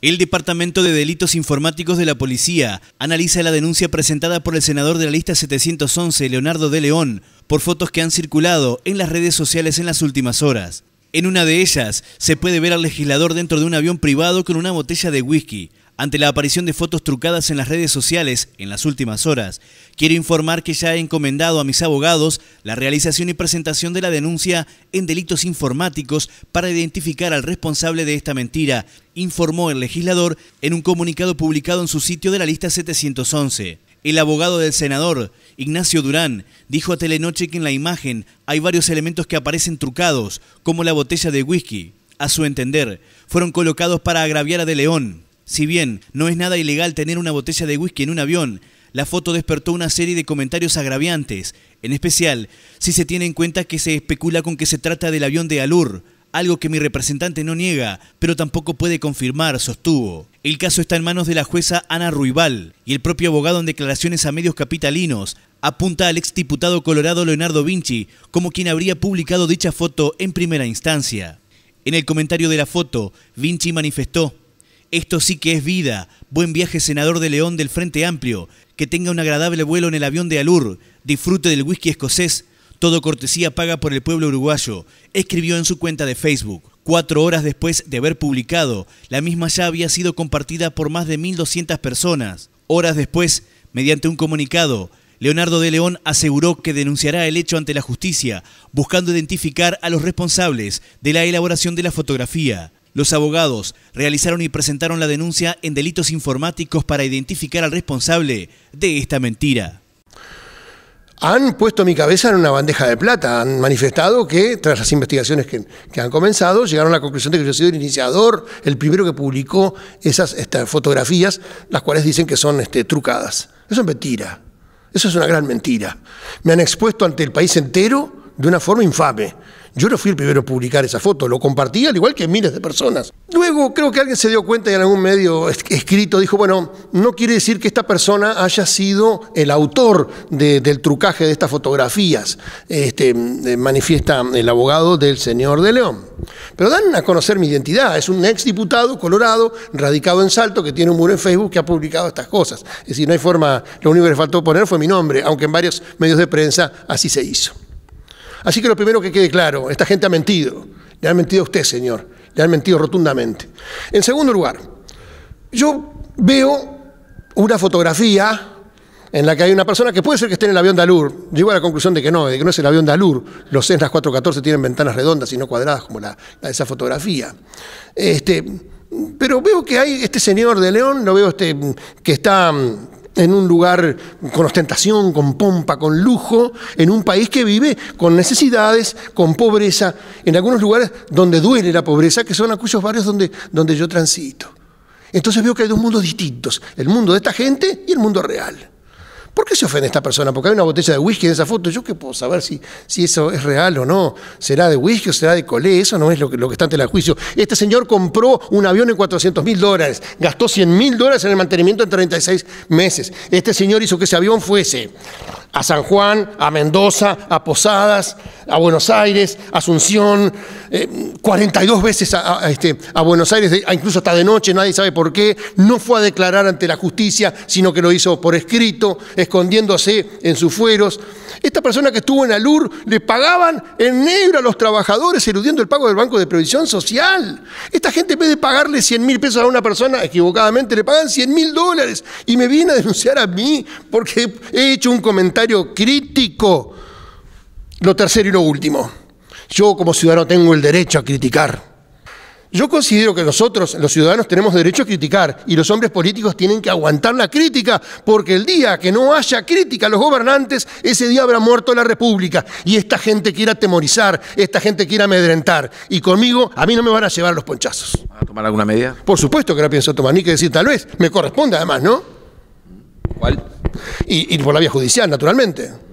El Departamento de Delitos Informáticos de la Policía analiza la denuncia presentada por el senador de la lista 711, Leonardo de León, por fotos que han circulado en las redes sociales en las últimas horas. En una de ellas se puede ver al legislador dentro de un avión privado con una botella de whisky. Ante la aparición de fotos trucadas en las redes sociales en las últimas horas, quiero informar que ya he encomendado a mis abogados la realización y presentación de la denuncia en delitos informáticos para identificar al responsable de esta mentira, informó el legislador en un comunicado publicado en su sitio de la lista 711. El abogado del senador, Ignacio Durán, dijo a Telenoche que en la imagen hay varios elementos que aparecen trucados, como la botella de whisky. A su entender, fueron colocados para agraviar a De León. Si bien no es nada ilegal tener una botella de whisky en un avión, la foto despertó una serie de comentarios agraviantes, en especial si se tiene en cuenta que se especula con que se trata del avión de Alur, algo que mi representante no niega, pero tampoco puede confirmar, sostuvo. El caso está en manos de la jueza Ana Ruibal y el propio abogado en declaraciones a medios capitalinos apunta al exdiputado colorado Leonardo Vinci como quien habría publicado dicha foto en primera instancia. En el comentario de la foto, Vinci manifestó esto sí que es vida. Buen viaje, senador de León del Frente Amplio. Que tenga un agradable vuelo en el avión de Alur. Disfrute del whisky escocés. Todo cortesía paga por el pueblo uruguayo. Escribió en su cuenta de Facebook. Cuatro horas después de haber publicado, la misma ya había sido compartida por más de 1.200 personas. Horas después, mediante un comunicado, Leonardo de León aseguró que denunciará el hecho ante la justicia, buscando identificar a los responsables de la elaboración de la fotografía. Los abogados realizaron y presentaron la denuncia en delitos informáticos para identificar al responsable de esta mentira. Han puesto mi cabeza en una bandeja de plata, han manifestado que tras las investigaciones que, han comenzado llegaron a la conclusión de que yo he sido el iniciador, el primero que publicó esas estas fotografías, las cuales dicen que son este, trucadas. Eso es mentira, eso es una gran mentira. Me han expuesto ante el país entero de una forma infame. Yo no fui el primero a publicar esa foto, lo compartí al igual que miles de personas. Luego creo que alguien se dio cuenta y en algún medio escrito dijo, bueno, no quiere decir que esta persona haya sido el autor del trucaje de estas fotografías, este, eh, manifiesta el abogado del señor de León. Pero dan a conocer mi identidad, es un ex diputado colorado, radicado en Salto, que tiene un muro en Facebook que ha publicado estas cosas. Es decir, no hay forma, lo único que le faltó poner fue mi nombre, aunque en varios medios de prensa así se hizo. Así que lo primero que quede claro, esta gente ha mentido. Le han mentido a usted, señor. Le han mentido rotundamente. En segundo lugar, yo veo una fotografía en la que hay una persona que puede ser que esté en el avión de Alur. Llego a la conclusión de que no, de que no es el avión de Alur. Los Cessnas 414 tienen ventanas redondas y no cuadradas como la, de esa fotografía. Este, pero veo que hay este señor de León, lo veo este, que está en un lugar con ostentación, con pompa, con lujo, en un país que vive con necesidades, con pobreza, en algunos lugares donde duele la pobreza, que son aquellos barrios donde, donde yo transito. Entonces veo que hay dos mundos distintos, el mundo de esta gente y el mundo real. ¿Por qué se ofende esta persona? Porque hay una botella de whisky en esa foto. ¿Yo qué puedo saber si, si eso es real o no? ¿Será de whisky o será de colé? Eso no es lo que, lo que está ante el juicio. Este señor compró un avión en 400 mil dólares. Gastó 100 mil dólares en el mantenimiento en 36 meses. Este señor hizo que ese avión fuese a San Juan, a Mendoza, a Posadas, a Buenos Aires, Asunción, 42 eh, veces a, este, a Buenos Aires, incluso hasta de noche, nadie sabe por qué. No fue a declarar ante la justicia, sino que lo hizo por escrito, escondiéndose en sus fueros. Esta persona que estuvo en Alur le pagaban en negro a los trabajadores, eludiendo el pago del Banco de Previsión Social. Esta gente, en vez de pagarle 100 mil pesos a una persona, equivocadamente le pagan 100 mil dólares. Y me viene a denunciar a mí porque he hecho un comentario crítico. Lo tercero y lo último. Yo como ciudadano tengo el derecho a criticar. Yo considero que nosotros, los ciudadanos, tenemos derecho a criticar y los hombres políticos tienen que aguantar la crítica, porque el día que no haya crítica a los gobernantes, ese día habrá muerto la República y esta gente quiere atemorizar, esta gente quiere amedrentar. Y conmigo, a mí no me van a llevar los ponchazos. ¿Va a tomar alguna medida? Por supuesto que la pienso tomar, ni que decir tal vez. Me corresponde además, ¿no? ¿Cuál? Y, y por la vía judicial, naturalmente.